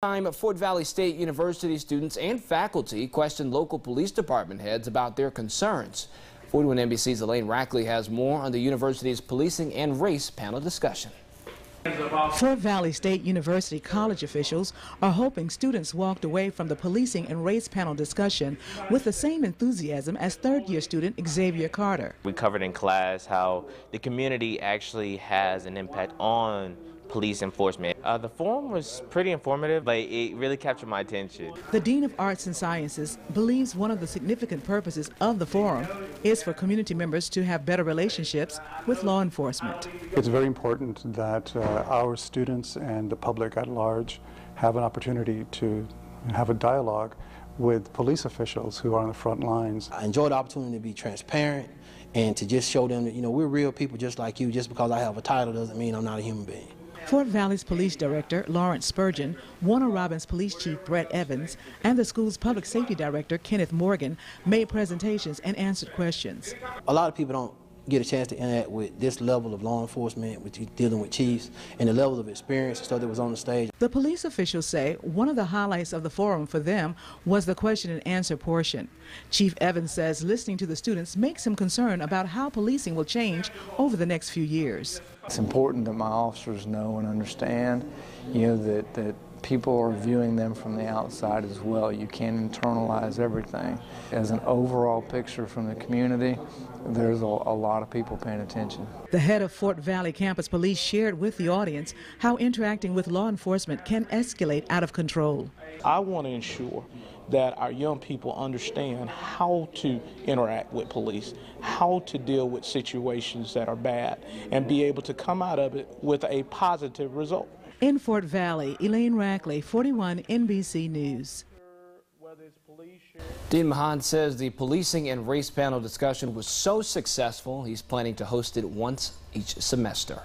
Time, Fort Valley State University students and faculty questioned local police department heads about their concerns. 41 NBC's Elaine Rackley has more on the university's policing and race panel discussion. Fort Valley State University college officials are hoping students walked away from the policing and race panel discussion with the same enthusiasm as third year student Xavier Carter. We covered in class how the community actually has an impact on police enforcement. Uh, the forum was pretty informative, but it really captured my attention. The Dean of Arts and Sciences believes one of the significant purposes of the forum is for community members to have better relationships with law enforcement. It's very important that uh, our students and the public at large have an opportunity to have a dialogue with police officials who are on the front lines. I enjoy the opportunity to be transparent and to just show them that, you know, we're real people just like you. Just because I have a title doesn't mean I'm not a human being. Fort Valley's police director, Lawrence Spurgeon, Warner Robins police chief Brett Evans, and the school's public safety director, Kenneth Morgan, made presentations and answered questions. A lot of people don't get a chance to interact with this level of law enforcement, with dealing with chiefs, and the level of experience and stuff that was on the stage. The police officials say one of the highlights of the forum for them was the question and answer portion. Chief Evans says listening to the students makes him concerned about how policing will change over the next few years. It's important that my officers know and understand, you know, that, that people are viewing them from the outside as well. You can't internalize everything. As an overall picture from the community, there's a, a, lot of people paying attention. The head of Fort Valley Campus Police shared with the audience how interacting with law enforcement can escalate out of control. I want to ensure that our young people understand how to interact with police, how to deal with situations that are bad, and be able to come out of it with a positive result. In Fort Valley, Elaine Rackley, 41 NBC News. Dean Mahan says the policing and race panel discussion was so successful, he's planning to host it once each semester.